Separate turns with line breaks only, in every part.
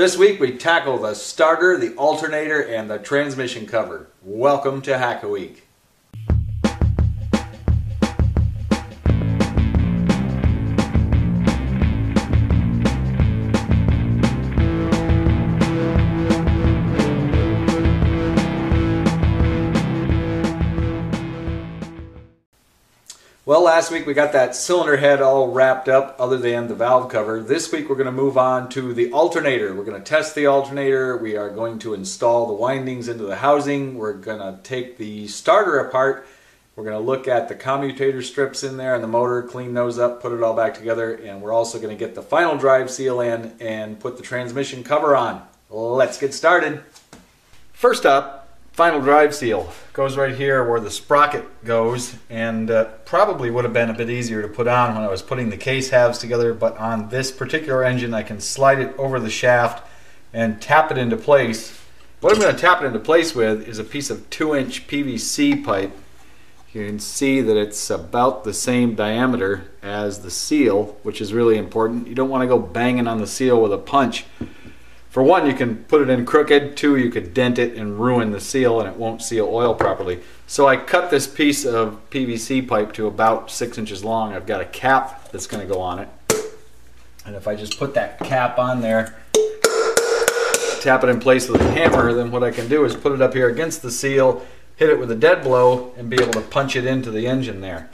This week we tackle the starter, the alternator, and the transmission cover. Welcome to Hack a Week. Well, last week we got that cylinder head all wrapped up other than the valve cover. This week we're going to move on to the alternator. We're going to test the alternator. We are going to install the windings into the housing. We're going to take the starter apart. We're going to look at the commutator strips in there and the motor, clean those up, put it all back together, and we're also going to get the final drive seal in and put the transmission cover on. Let's get started. First up, final drive seal goes right here where the sprocket goes and uh, probably would have been a bit easier to put on when I was putting the case halves together but on this particular engine I can slide it over the shaft and tap it into place. What I'm going to tap it into place with is a piece of 2 inch PVC pipe. You can see that it's about the same diameter as the seal which is really important. You don't want to go banging on the seal with a punch for one, you can put it in crooked. Two, you could dent it and ruin the seal and it won't seal oil properly. So I cut this piece of PVC pipe to about six inches long. I've got a cap that's going to go on it. And if I just put that cap on there, tap it in place with a hammer, then what I can do is put it up here against the seal, hit it with a dead blow, and be able to punch it into the engine there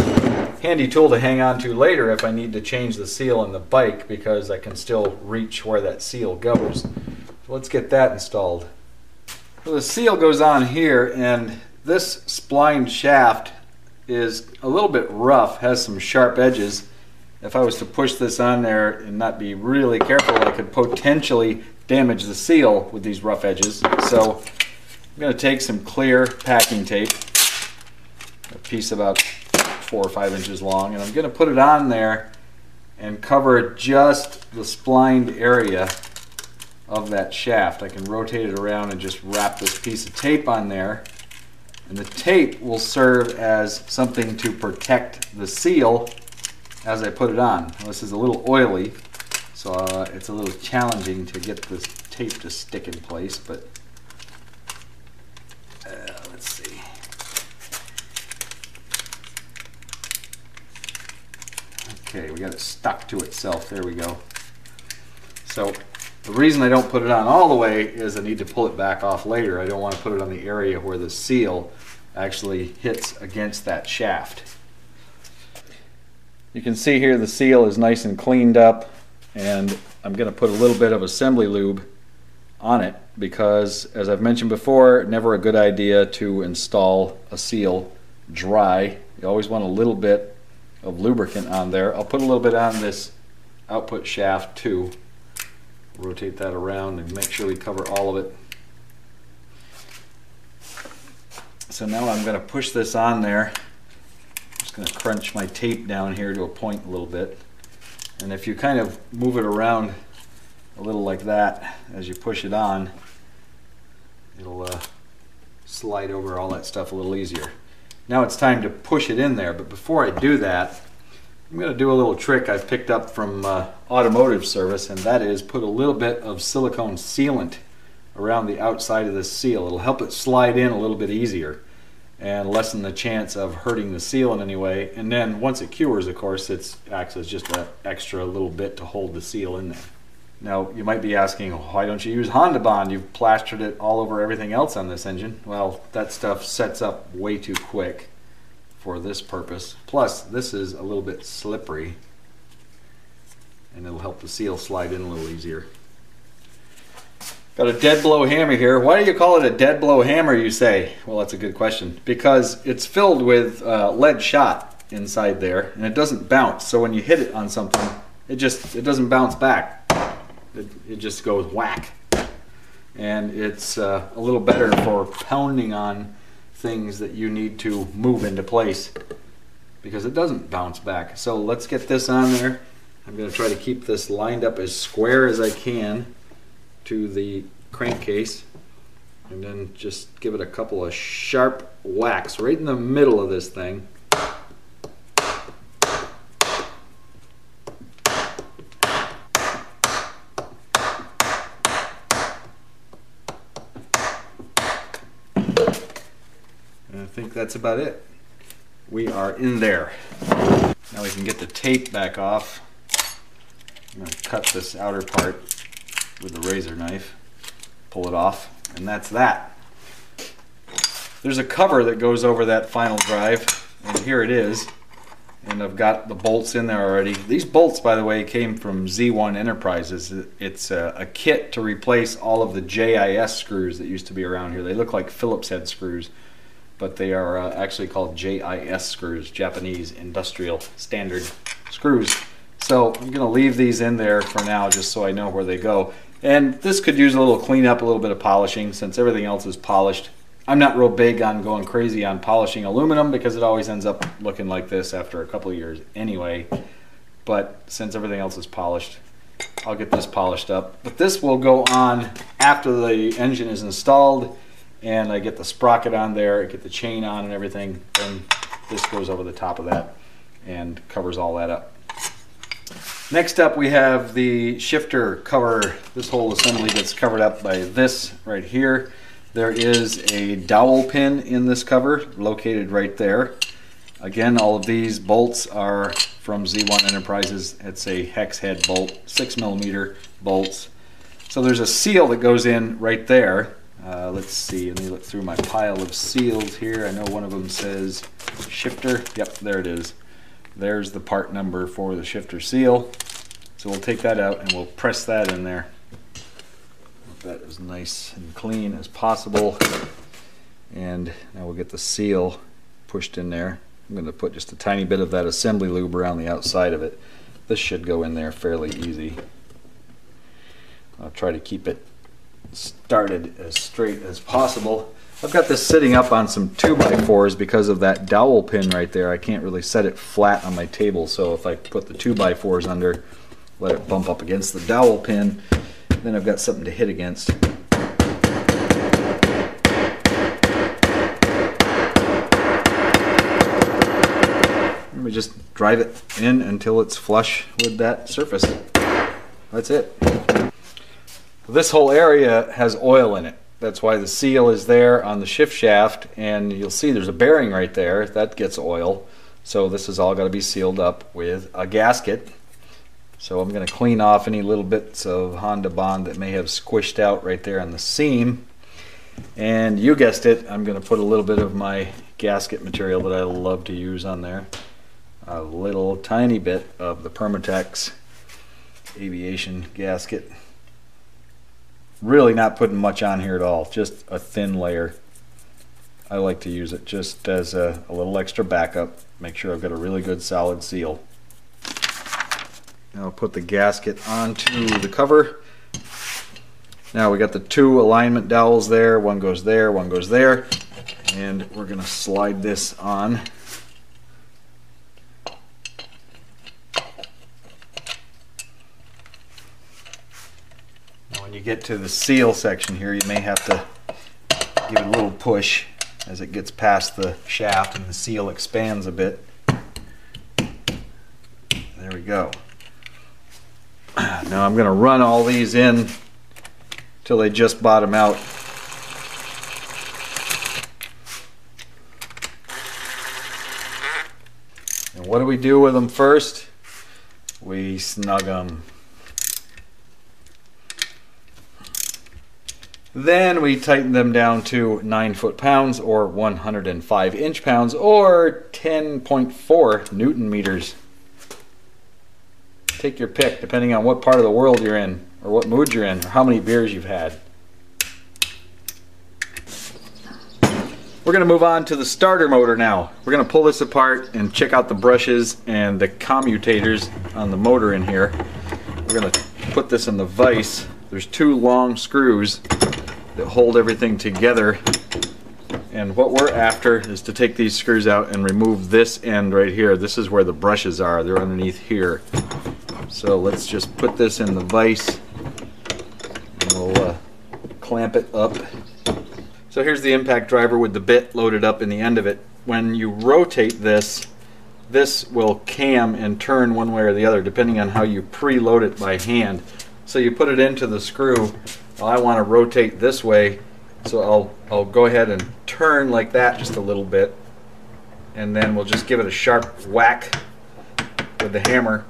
handy tool to hang on to later if I need to change the seal in the bike because I can still reach where that seal goes. So let's get that installed. So the seal goes on here and this spline shaft is a little bit rough, has some sharp edges. If I was to push this on there and not be really careful, I could potentially damage the seal with these rough edges. So I'm going to take some clear packing tape, a piece about four or five inches long and I'm going to put it on there and cover just the splined area of that shaft. I can rotate it around and just wrap this piece of tape on there and the tape will serve as something to protect the seal as I put it on. Now, this is a little oily so uh, it's a little challenging to get this tape to stick in place but Okay, we got it stuck to itself. There we go. So the reason I don't put it on all the way is I need to pull it back off later. I don't want to put it on the area where the seal actually hits against that shaft. You can see here the seal is nice and cleaned up and I'm going to put a little bit of assembly lube on it because as I've mentioned before never a good idea to install a seal dry. You always want a little bit of lubricant on there. I'll put a little bit on this output shaft too. Rotate that around and make sure we cover all of it. So now I'm going to push this on there. Just going to crunch my tape down here to a point a little bit. And if you kind of move it around a little like that as you push it on, it'll uh, slide over all that stuff a little easier. Now it's time to push it in there, but before I do that, I'm going to do a little trick I've picked up from uh, automotive service, and that is put a little bit of silicone sealant around the outside of this seal. It'll help it slide in a little bit easier and lessen the chance of hurting the seal in any way. And then once it cures, of course, it acts as just an extra little bit to hold the seal in there. Now, you might be asking, why don't you use Honda Bond? You've plastered it all over everything else on this engine. Well, that stuff sets up way too quick for this purpose. Plus, this is a little bit slippery, and it'll help the seal slide in a little easier. Got a dead blow hammer here. Why do you call it a dead blow hammer, you say? Well, that's a good question. Because it's filled with uh, lead shot inside there, and it doesn't bounce. So when you hit it on something, it just it doesn't bounce back it, it just goes whack. And it's uh, a little better for pounding on things that you need to move into place because it doesn't bounce back. So let's get this on there. I'm going to try to keep this lined up as square as I can to the crankcase and then just give it a couple of sharp whacks right in the middle of this thing.
Think that's about it. We are in there. Now we can get the tape back off. I'm to cut this outer part with the razor knife, pull it off, and that's that. There's a cover that goes over that final drive, and here it is. And I've got the bolts in there already. These bolts, by the way, came from Z1 Enterprises. It's a, a kit to replace all of the JIS screws that used to be around here. They look like Phillips head screws but they are uh, actually called JIS screws, Japanese Industrial Standard Screws. So I'm going to leave these in there for now just so I know where they go. And this could use a little cleanup, a little bit of polishing since everything else is polished. I'm not real big on going crazy on polishing aluminum because it always ends up looking like this after a couple years anyway. But since everything else is polished, I'll get this polished up. But this will go on after the engine is installed and I get the sprocket on there, I get the chain on and everything, then this goes over the top of that and covers all that up. Next up we have the shifter cover. This whole assembly gets covered up by this right here. There is a dowel pin in this cover located right there. Again, all of these bolts are from Z1 Enterprises. It's a hex head bolt, six millimeter bolts. So there's a seal that goes in right there uh, let's see, let me look through my pile of seals here. I know one of them says shifter. Yep, there it is. There's the part number for the shifter seal. So we'll take that out and we'll press that in there. Make that as nice and clean as possible. And now we'll get the seal pushed in there. I'm going to put just a tiny bit of that assembly lube around the outside of it. This should go in there fairly easy. I'll try to keep it started as straight as possible. I've got this sitting up on some 2x4s because of that dowel pin right there. I can't really set it flat on my table, so if I put the 2x4s under, let it bump up against the dowel pin, then I've got something to hit against. Let me just drive it in until it's flush with that surface. That's it. This whole area has oil in it. That's why the seal is there on the shift shaft and you'll see there's a bearing right there that gets oil. So this is all got to be sealed up with a gasket. So I'm going to clean off any little bits of Honda Bond that may have squished out right there on the seam. And you guessed it, I'm going to put a little bit of my gasket material that I love to use on there. A little tiny bit of the Permatex aviation gasket really not putting much on here at all just a thin layer. I like to use it just as a, a, little extra backup make sure I've got a really good solid seal. Now I'll put the gasket onto the cover. Now we got the two alignment dowels there one goes there one goes there and we're gonna slide this on you get to the seal section here, you may have to give it a little push as it gets past the shaft and the seal expands a bit. There we go. Now I'm going to run all these in till they just bottom out. And what do we do with them first? We snug them. Then we tighten them down to 9 foot pounds or 105 inch pounds or 10.4 newton meters. Take your pick depending on what part of the world you're in or what mood you're in or how many beers you've had. We're going to move on to the starter motor now. We're going to pull this apart and check out the brushes and the commutators on the motor in here. We're going to put this in the vise. There's two long screws that hold everything together. And what we're after is to take these screws out and remove this end right here. This is where the brushes are. They're underneath here. So let's just put this in the vise and we'll uh, clamp it up. So here's the impact driver with the bit loaded up in the end of it. When you rotate this, this will cam and turn one way or the other depending on how you preload it by hand. So you put it into the screw I want to rotate this way So I'll, I'll go ahead and turn like that just a little bit. And then we'll just give it a sharp whack with the hammer.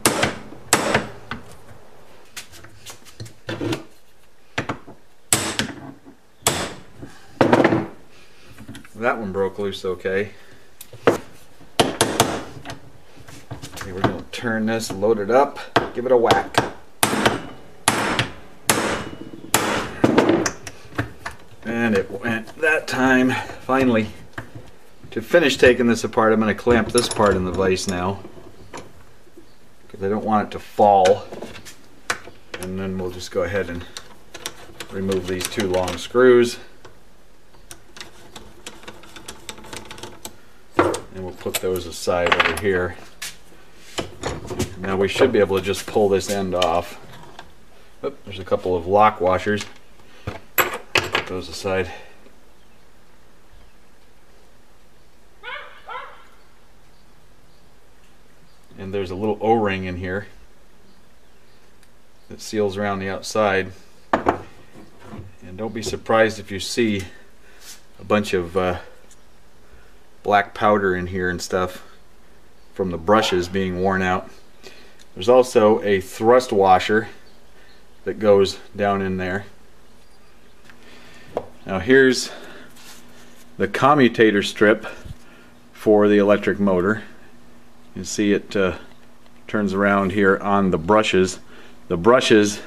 That one broke loose okay. Okay, we're going to turn this, load it up, give it a whack. And it went that time, finally. To finish taking this apart, I'm going to clamp this part in the vise now. Because I don't want it to fall. And then we'll just go ahead and remove these two long screws. And we'll put those aside over here. Now we should be able to just pull this end off. Oop, there's a couple of lock washers. Put those aside. And there's a little O-ring in here that seals around the outside. And don't be surprised if you see a bunch of uh, black powder in here and stuff from the brushes being worn out. There's also a thrust washer that goes down in there. Now here's the commutator strip for the electric motor. You see it uh, turns around here on the brushes. The brushes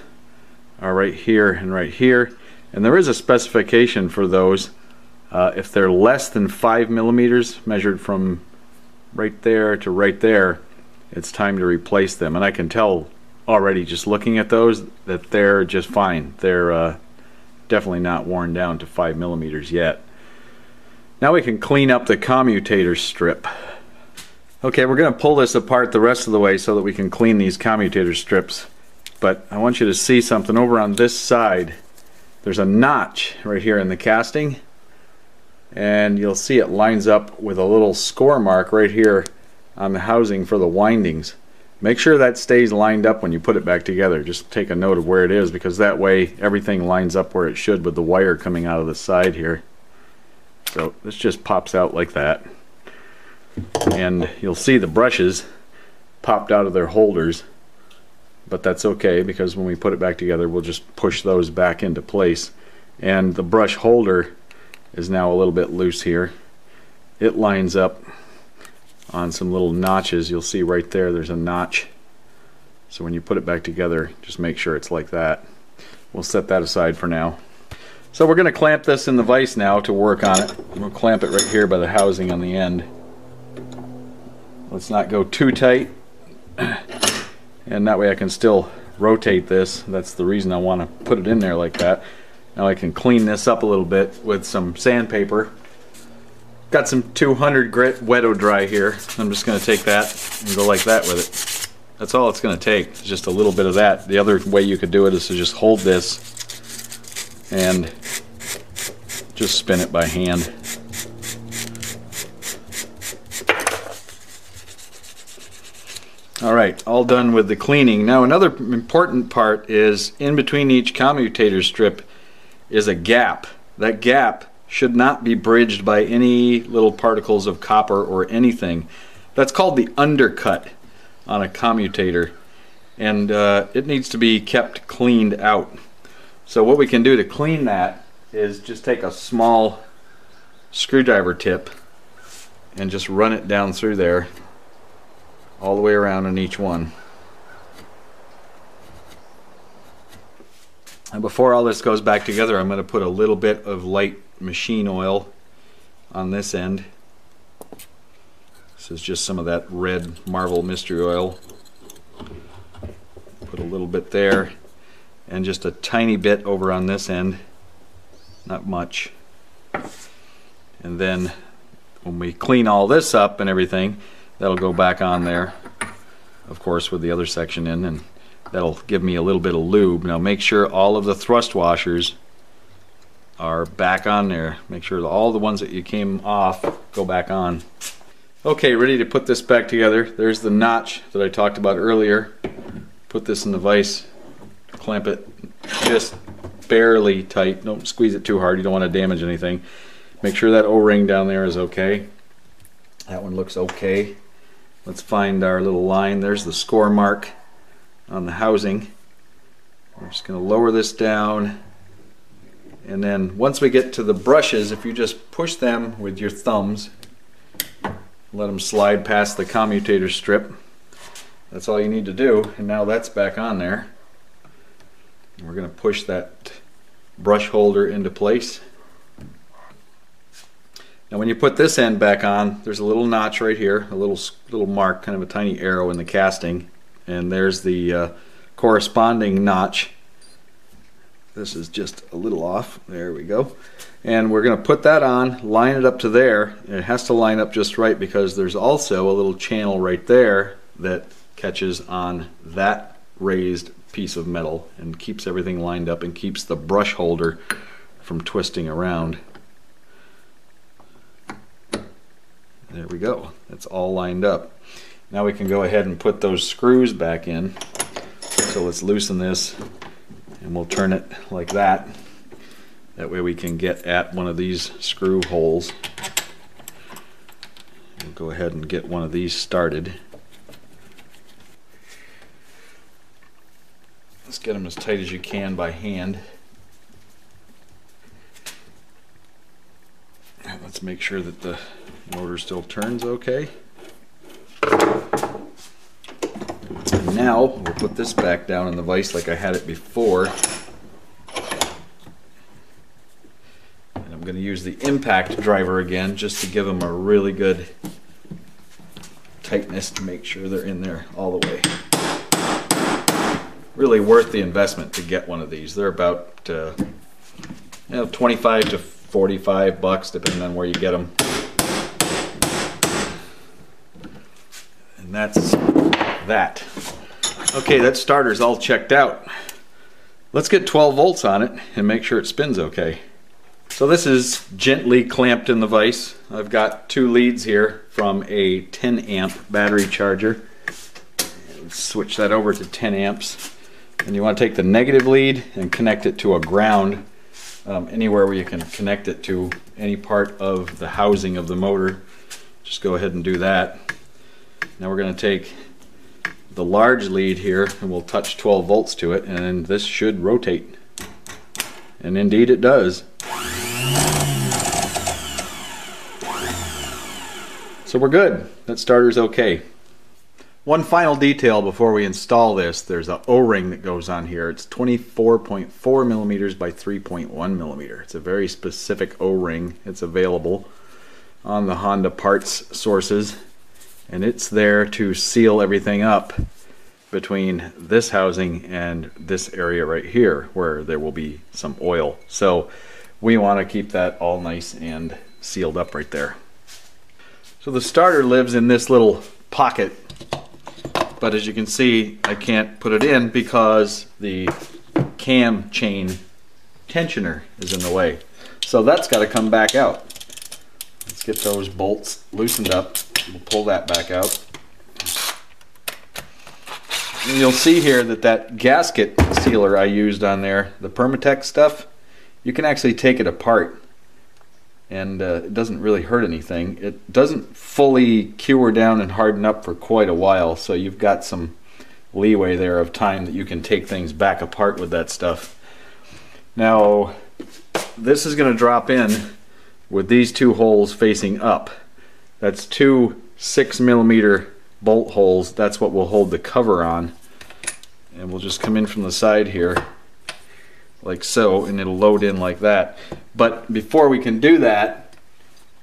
are right here and right here. And there is a specification for those uh, if they're less than five millimeters measured from right there to right there it's time to replace them. And I can tell already just looking at those that they're just fine. They're uh, definitely not worn down to five millimeters yet. Now we can clean up the commutator strip okay we're going to pull this apart the rest of the way so that we can clean these commutator strips but I want you to see something over on this side there's a notch right here in the casting and you'll see it lines up with a little score mark right here on the housing for the windings. Make sure that stays lined up when you put it back together. Just take a note of where it is because that way everything lines up where it should with the wire coming out of the side here. So this just pops out like that. And you'll see the brushes popped out of their holders. But that's okay because when we put it back together we'll just push those back into place. And the brush holder is now a little bit loose here. It lines up on some little notches. You'll see right there, there's a notch. So when you put it back together, just make sure it's like that. We'll set that aside for now. So we're going to clamp this in the vise now to work on it. We'll clamp it right here by the housing on the end. Let's not go too tight. And that way I can still rotate this. That's the reason I want to put it in there like that. Now I can clean this up a little bit with some sandpaper Got some 200 grit Wet-O-Dry here. I'm just going to take that and go like that with it. That's all it's going to take, just a little bit of that. The other way you could do it is to just hold this and just spin it by hand. All right, all done with the cleaning. Now another important part is in between each commutator strip is a gap. That gap should not be bridged by any little particles of copper or anything. That's called the undercut on a commutator and uh, it needs to be kept cleaned out. So what we can do to clean that is just take a small screwdriver tip and just run it down through there all the way around in each one. And before all this goes back together I'm going to put a little bit of light machine oil on this end. This is just some of that red Marvel Mystery Oil. Put a little bit there and just a tiny bit over on this end. Not much. And then when we clean all this up and everything, that'll go back on there. Of course with the other section in and that'll give me a little bit of lube. Now make sure all of the thrust washers are back on there. Make sure all the ones that you came off go back on. Okay, ready to put this back together. There's the notch that I talked about earlier. Put this in the vise, clamp it just
barely tight. Don't squeeze it too hard. You don't want to damage anything. Make sure that O-ring down there is okay. That one looks okay. Let's find our little line. There's the score mark on the housing. I'm just going to lower this down. And then once we get to the brushes, if you just push them with your thumbs, let them slide past the commutator strip. That's all you need to do. And now that's back on there. And we're going to push that brush holder into place. Now when you put this end back on, there's a little notch right here, a little little mark, kind of a tiny arrow in the casting. And there's the uh, corresponding notch. This is just a little off. There we go. And we're going to put that on, line it up to there. It has to line up just right because there's also a little channel right there that catches on that raised piece of metal and keeps everything lined up and keeps the brush holder from twisting around. There we go. That's all lined up. Now we can go ahead and put those screws back in. So let's loosen this and we'll turn it like that. That way we can get at one of these screw holes. We'll go ahead and get one of these started. Let's get them as tight as you can by hand. Let's make sure that the motor still turns okay. And now we'll put this back down in the vise like I had it before. And I'm going to use the impact driver again just to give them a really good tightness to make sure they're in there all the way. Really worth the investment to get one of these. They're about uh, you know 25 to 45 bucks depending on where you get them. That's that. Okay, that starter's all checked out. Let's get 12 volts on it and make sure it spins okay. So this is gently clamped in the vise. I've got two leads here from a 10 amp battery charger. Let's switch that over to 10 amps. And you want to take the negative lead and connect it to a ground um, anywhere where you can connect it to any part of the housing of the motor. Just go ahead and do that. Now we're going to take the large lead here and we'll touch 12 volts to it and this should rotate. And indeed it does. So we're good. That starter's okay. One final detail before we install this, there's an O-ring that goes on here. It's 24.4 millimeters by 3.1 millimeter. It's a very specific O-ring. It's available on the Honda parts sources and it's there to seal everything up between this housing and this area right here where there will be some oil. So we want to keep that all nice and sealed up right there. So the starter lives in this little pocket but as you can see I can't put it in because the cam chain tensioner is in the way. So that's got to come back out. Let's get those bolts loosened up. We'll pull that back out. And you'll see here that that gasket sealer I used on there, the Permatex stuff, you can actually take it apart and uh, it doesn't really hurt anything. It doesn't fully cure down and harden up for quite a while, so you've got some leeway there of time that you can take things back apart with that stuff. Now, this is going to drop in with these two holes facing up. That's two six millimeter bolt holes. That's what will hold the cover on. And we'll just come in from the side here like so and it'll load in like that. But before we can do that,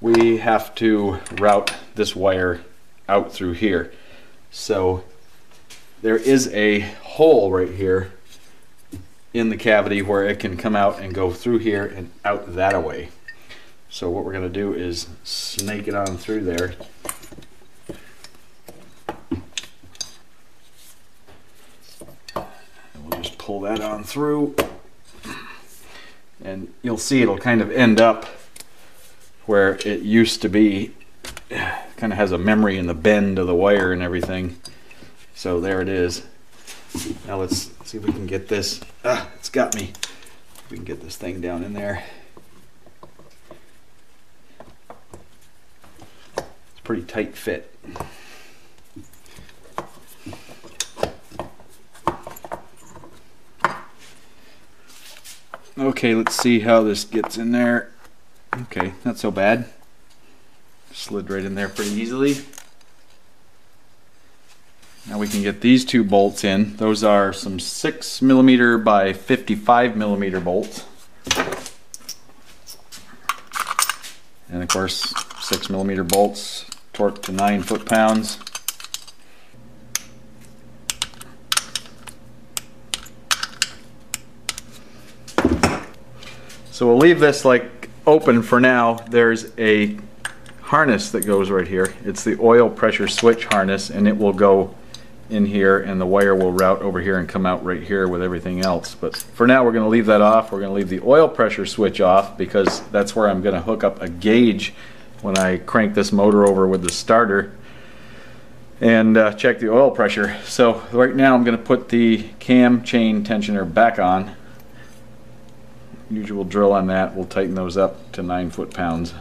we have to route this wire out through here. So there is a hole right here in the cavity where it can come out and go through here and out that away. So what we're going to do is snake it on through there. And we'll just pull that on through. And you'll see it'll kind of end up where it used to be. Kind of has a memory in the bend of the wire and everything. So there it is. Now let's see if we can get this. Ah, it's got me.
we can get this thing down in there. Pretty tight fit. Okay, let's see how this gets in there. Okay, not so bad. Slid right in there pretty easily. Now we can get these two bolts in. Those are some 6 millimeter by 55 millimeter bolts. And of course, 6 millimeter bolts, torque to 9 foot-pounds. So we'll leave this like open for now. There's a harness that goes right here. It's the oil pressure switch harness and it will go in here and the wire will route over here and come out right here with everything else. But for now we're going to leave that off. We're going to leave the oil pressure switch off because that's where I'm going to hook up a gauge when I crank this motor over with the starter and uh, check the oil pressure. So right now I'm going to put the cam chain tensioner back on. Usual drill on that. We'll tighten those up to 9 foot-pounds.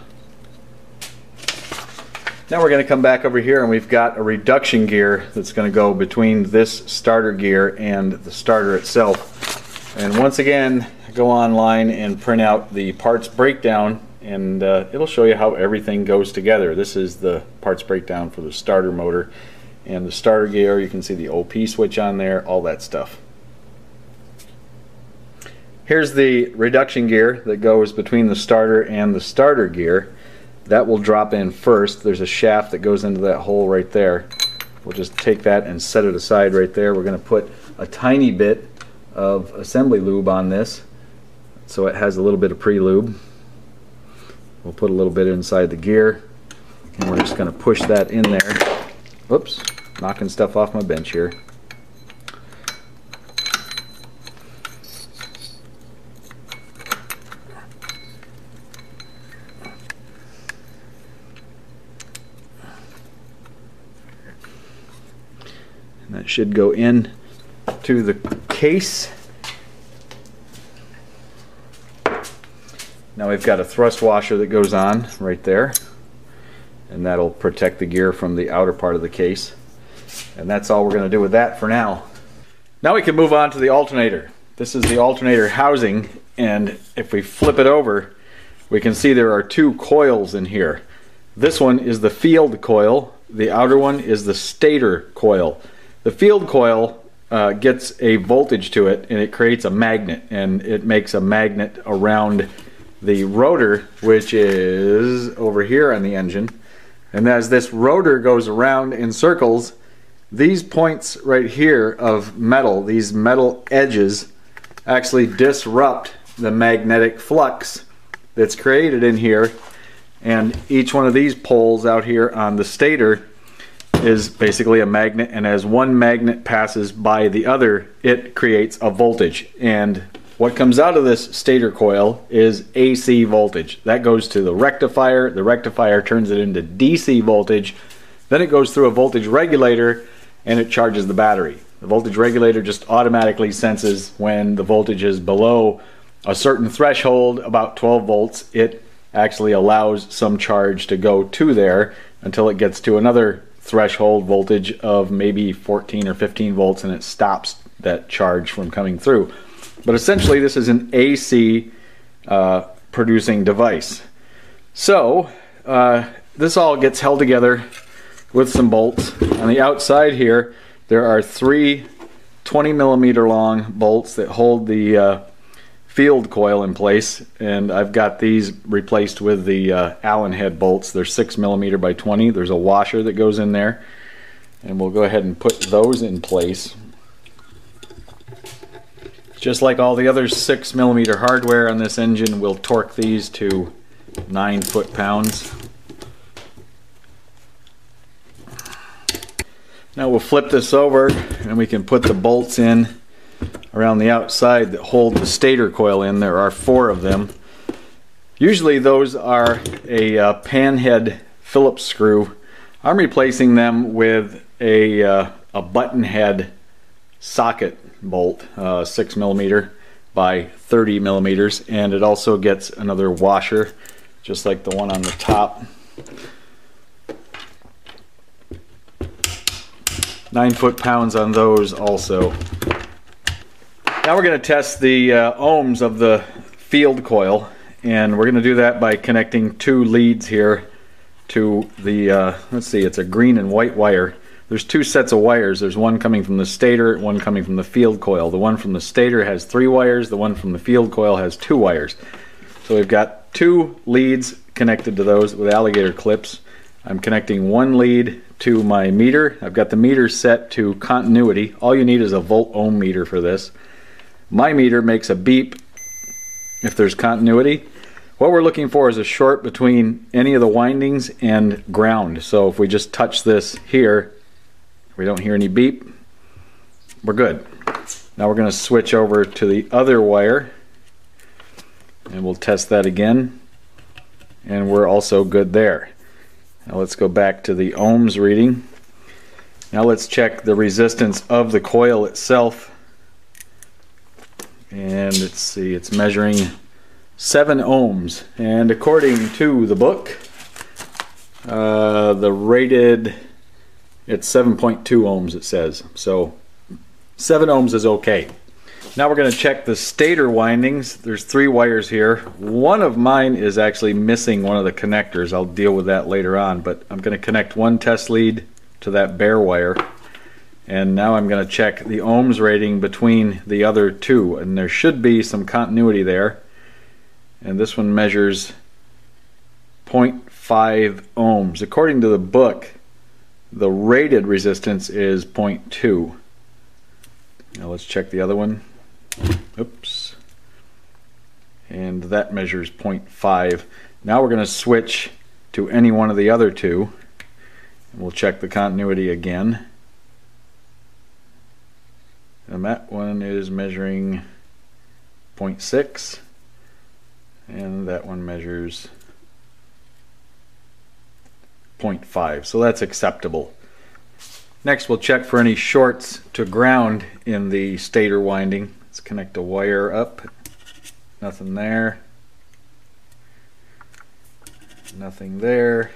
Now we're going to come back over here and we've got a reduction gear that's going to go between this starter gear and the starter itself. And once again, go online and print out the parts breakdown and uh, it'll show you how everything goes together. This is the parts breakdown for the starter motor and the starter gear. You can see the OP switch on there, all that stuff. Here's the reduction gear that goes between the starter and the starter gear. That will drop in first. There's a shaft that goes into that hole right there. We'll just take that and set it aside right there. We're going to put a tiny bit of assembly lube on this so it has a little bit of pre-lube. We'll put a little bit inside the gear and we're just going to push that in there. Oops, knocking stuff off my bench here. And that should go in to the case. Now we've got a thrust washer that goes on right there and that'll protect the gear from the outer part of the case. And that's all we're going to do with that for now. Now we can move on to the alternator. This is the alternator housing and if we flip it over we can see there are two coils in here. This one is the field coil, the outer one is the stator coil. The field coil uh, gets a voltage to it and it creates a magnet and it makes a magnet around the rotor which is over here on the engine. And as this rotor goes around in circles these points right here of metal these metal edges actually disrupt the magnetic flux that's created in here. And each one of these poles out here on the stator is basically a magnet. And as one magnet passes by the other it creates a voltage. And what comes out of this stator coil is AC voltage. That goes to the rectifier. The rectifier turns it into DC voltage. Then it goes through a voltage regulator and it charges the battery. The voltage regulator just automatically senses when the voltage is below a certain threshold about 12 volts it actually allows some charge to go to there until it gets to another threshold voltage of maybe 14 or 15 volts and it stops that charge from coming through. But essentially this is an AC uh, producing device. So uh, this all gets held together with some bolts. On the outside here there are three 20 millimeter long bolts that hold the uh, field coil in place. And I've got these replaced with the uh, Allen head bolts. They're 6 millimeter by 20 there's a washer that goes in there. And we'll go ahead and put those in place just like all the other 6 millimeter hardware on this engine we'll torque these to 9 foot-pounds now we'll flip this over and we can put the bolts in around the outside that hold the stator coil in. There are four of them. Usually those are a uh, panhead Phillips screw. I'm replacing them with a, uh, a button head socket bolt, uh, 6 millimeter.
by 30 millimeters and it also gets another washer just like the one on the top. Nine foot pounds on those also. Now we're going to test the uh, ohms of the field coil and we're going to do that by connecting two leads here to the, uh, let's see, it's a green and white wire. There's two sets of wires. There's one coming from the stator, one coming from the field coil. The one from the stator has three wires, the one from the field coil has two wires. So we've got two leads connected to those with alligator clips. I'm connecting one lead to my meter. I've got the meter set to continuity. All you need is a volt ohm meter for this. My meter makes a beep if there's continuity. What we're looking for is a short between any of the windings and ground. So if we just touch this here, we don't hear any beep, we're good. Now we're going to switch over to the other wire and we'll test that again and we're also good there. Now let's go back to the ohms reading. Now let's check the resistance of the coil itself and let's see it's measuring 7 ohms and according to the book uh, the rated it's 7.2 ohms it says. So 7 ohms is okay. Now we're going to check the stator windings. There's three wires here. One of mine is actually missing one of the connectors. I'll deal with that later on but I'm going to connect one test lead to that bare wire. And now I'm going to check the ohms rating between the other two and there should be some continuity there. And this one measures 0.5 ohms. According to the book, the rated resistance is 0.2. Now let's check the other one. Oops. And that measures 0.5. Now we're going to switch to any one of the other two. And we'll check the continuity again. And that one is measuring 0.6 and that one measures 0.5 so that's acceptable. Next we'll check for any shorts to ground in the stator winding. Let's connect a wire up. Nothing there. Nothing there.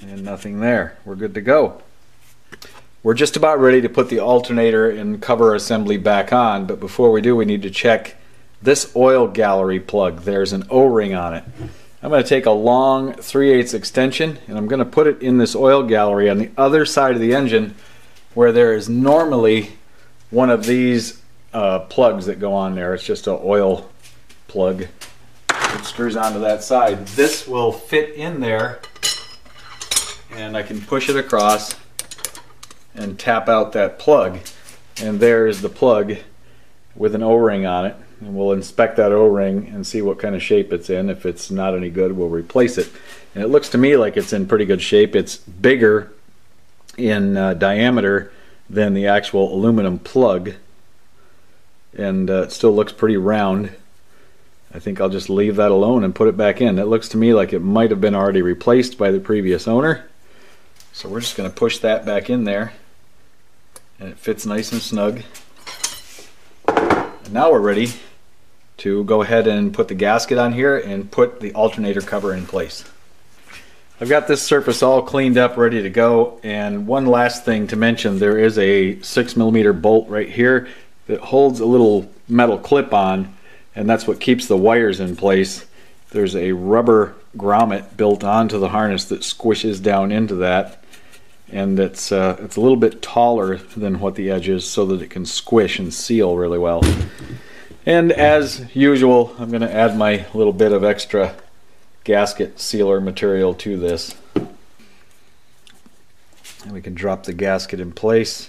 And nothing there. We're good to go. We're just about ready to put the alternator and cover assembly back on but before we do we need to check this oil gallery plug, there's an O-ring on it. I'm going to take a long 3 8 extension and I'm going to put it in this oil gallery on the other side of the engine where there is normally one of these uh, plugs that go on there. It's just an oil plug. It screws onto that side. This will fit in there and I can push it across and tap out that plug. And there is the plug with an O-ring on it and we'll inspect that O-ring and see what kind of shape it's in. If it's not any good, we'll replace it. And it looks to me like it's in pretty good shape. It's bigger in uh, diameter than the actual aluminum plug and uh, it still looks pretty round. I think I'll just leave that alone and put it back in. It looks to me like it might have been already replaced by the previous owner. So we're just going to push that back in there and it fits nice and snug. Now we're ready to go ahead and put the gasket on here and put the alternator cover in place. I've got this surface all cleaned up, ready to go. And one last thing to mention, there is a six millimeter bolt right here that holds a little metal clip on, and that's what keeps the wires in place. There's a rubber grommet built onto the harness that squishes down into that, and it's uh, it's a little bit taller than what the edge is, so that it can squish and seal really well. And as usual, I'm going to add my little bit of extra gasket sealer material to this. And we can drop the gasket in place.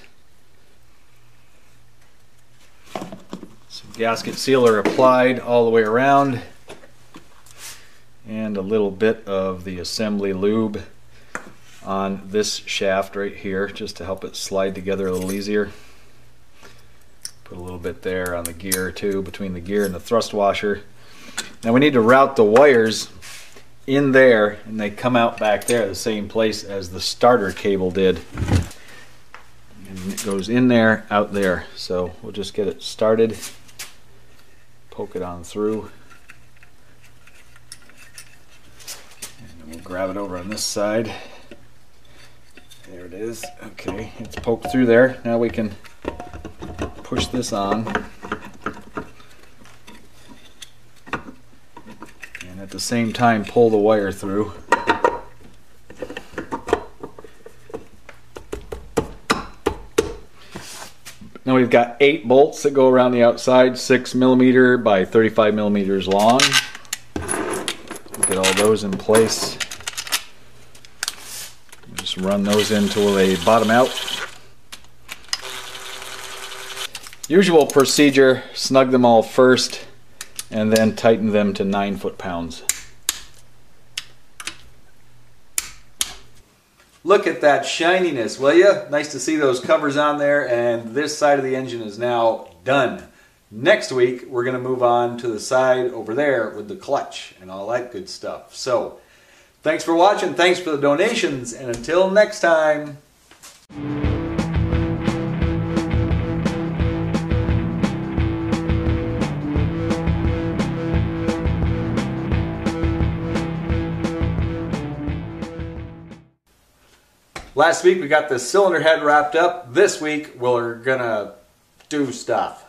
Some gasket sealer applied all the way around. And a little bit of the assembly lube on this shaft right here just to help it slide together a little easier. Put a little bit there on the gear too, between the gear and the thrust washer. Now we need to route the wires in there and they come out back there the same place as the starter cable did. And it
goes in there, out there. So we'll just get it started, poke it on through. And we'll grab it over on this side. There it is. Okay, it's poked through there. Now we can push this on. And at the same time pull the wire through. Now we've got eight bolts that go around the outside, six millimeter by 35 millimeters long. Get all those in place. Run those until they bottom out. Usual procedure, snug them all first and then tighten them to nine foot pounds.
Look at that shininess, will you? Nice to see those covers on there, and this side of the engine is now done. Next week, we're going to move on to the side over there with the clutch and all that good stuff. So, thanks for watching, thanks for the donations, and until next time. Last week we got the cylinder head wrapped up. This week we're gonna do stuff.